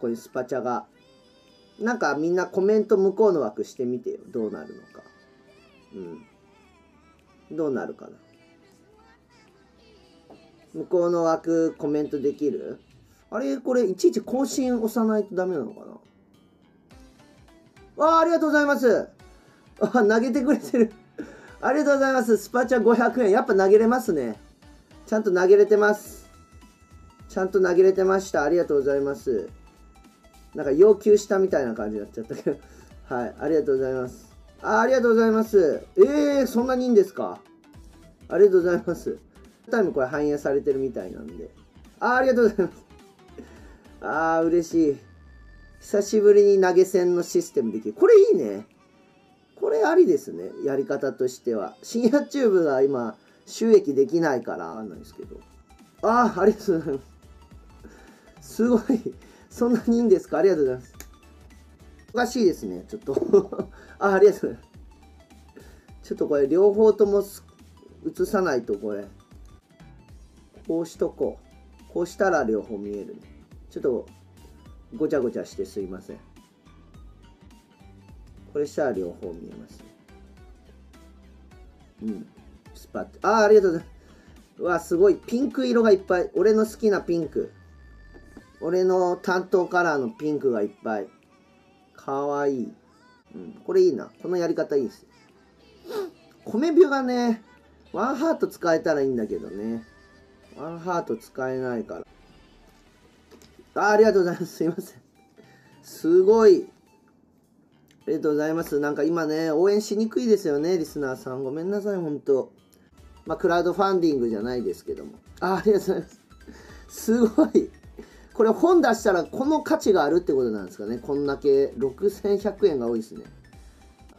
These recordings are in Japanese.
こういうスパチャが。なんかみんなコメント向こうの枠してみてよ。どうなるのか。うん。どうなるかな。向こうの枠コメントできる？あれ？これいちいち更新押さないとダメなのかな？あありがとうございます。あ投げてくれてる。ありがとうございます。スパチャ500円。やっぱ投げれますね。ちゃんと投げれてます。ちゃんと投げれてました。ありがとうございます。なんか要求したみたいな感じになっちゃったけど はいありがとうございますあありがとうございますえー、そんなにいいんですか？ありがとうございますタイムこれ反映されてるみたいなんで。あありがとうございます。ああ、嬉しい。久しぶりに投げ銭のシステムできる。これいいね。これありですね。やり方としては。深夜チューブが今、収益できないからあんないですけど。ああ、ありがとうございます。すごい。そんなにいいんですか？ありがとうございます。おかしいですね。ちょっと あ。ありがとうございます。ちょっとこれ両方とも映さないとこれ。こうしとこう。こうしたら両方見えるね。ちょっとごちゃごちゃしてすいません。これしたら両方見えます。うん。スパッと。ああ、ありがとうございます。うわ、すごい。ピンク色がいっぱい。俺の好きなピンク。俺の担当カラーのピンクがいっぱい。かわいい。うん。これいいな。このやり方いいです。米ビュがね、ワンハート使えたらいいんだけどね。ワンハート使えないから。あありがとうございます。すいません。すごい。ありがとうございます。なんか今ね、応援しにくいですよね、リスナーさん。ごめんなさい、ほんと。まあ、クラウドファンディングじゃないですけども。あありがとうございます。すごい。これ本出したらこの価値があるってことなんですかね。こんだけ6100円が多いですね。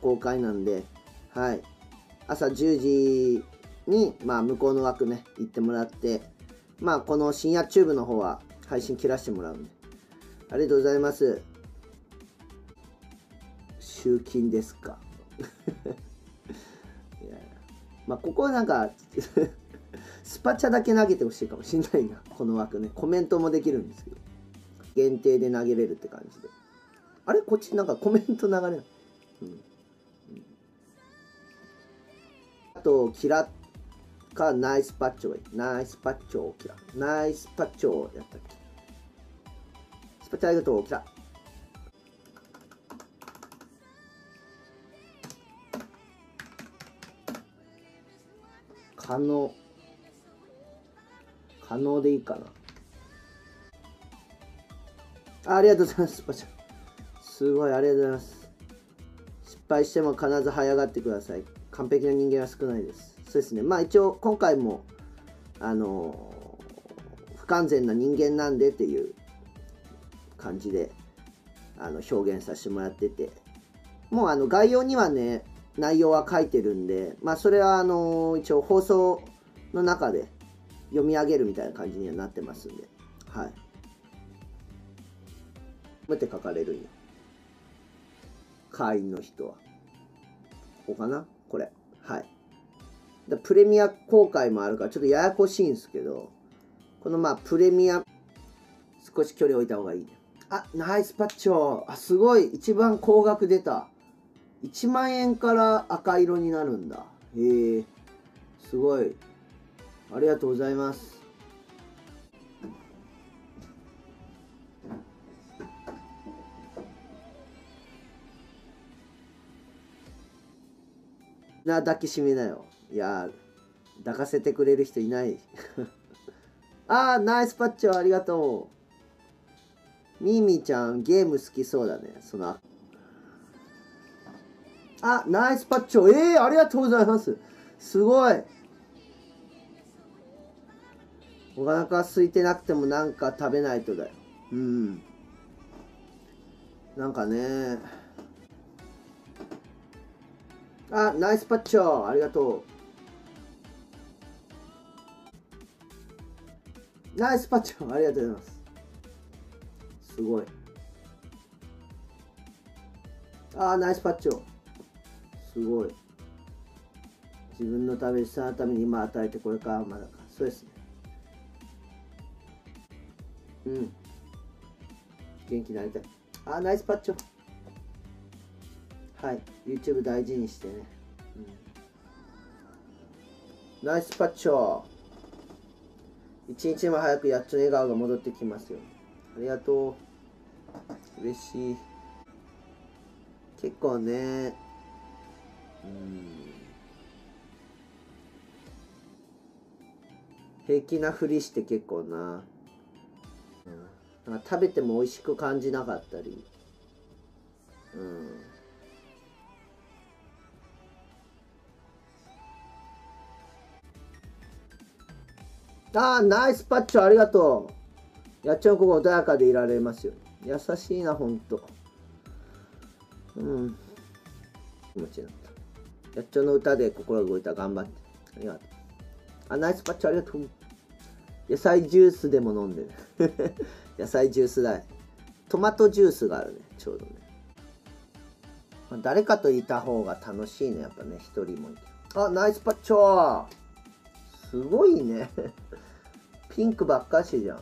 公開なんで。はい。朝10時に、まあ、向こうの枠ね、行ってもらって、まあ、この深夜チューブの方は配信切らしてもらうんで。ありがとうございます。集金ですか？いやまあ、ここはなんかスパチャだけ投げてほしいかもしんないな。この枠ね。コメントもできるんですけど。限定で投げれるって感じで。あれ？こっちなんかコメント流れない。うん。あと、キラかナイスパッチョがいい。ナイスパッチョキラ。ナイスパッチョやったっけ？スパチョありがとう、キラ。可能。可能でいいかな。ありがとうございます、スパチョ。すごい、ありがとうございます。失敗しても必ず這い上がってください。完璧な人間は少ないです。そうですね。まあ一応今回も、あの不完全な人間なんでっていう感じで、あの、表現させてもらってて、もうあの、概要にはね、内容は書いてるんで、まあそれはあの一応放送の中で読み上げるみたいな感じにはなってますんで、はい。どうやって書かれるんや？会員の人は。ここかな？これ。はい。でプレミア公開もあるからちょっとややこしいんですけど、このまあプレミア、少し距離置いた方がいい。ねあ、ナイスパッチョ。あ、すごい。一番高額出た。1万円から赤色になるんだ。へえ。すごい。ありがとうございます。な、抱きしめなよ。いや抱かせてくれる人いない。あーナイスパッチョありがとう。ミーミーちゃんゲーム好きそうだね。そのあナイスパッチョえー、ありがとうございます。すごい。お腹空いてなくてもなんか食べないとだようんなんかねあナイスパッチョありがとうナイスパッチョありがとうございます。すごい。ああ、ナイスパッチョ。すごい。自分のために、下のために今与えてこれからまだか。そうですね。うん。元気になりたい。あナイスパッチョ。はい。YouTube 大事にしてね、うん、ナイスパッチョ。一日も早くやっちの笑顔が戻ってきますよ。ありがとう。嬉しい。結構ね。うん。平気なふりして結構な,、なんか食べても美味しく感じなかったり。うん。ああナイスパッチョありがとう。やっちゃんここ穏やかでいられますよ。優しいなほんと。うん。気持ちいいなやっちょの歌で心動いた。頑張って。ありがとう。あナイスパッチョありがとう。野菜ジュースでも飲んでる。野菜ジュース代。トマトジュースがあるねちょうどね、まあ、誰かといた方が楽しいねやっぱね一人もいてあナイスパッチョすごいね。ピンクばっかしじゃん。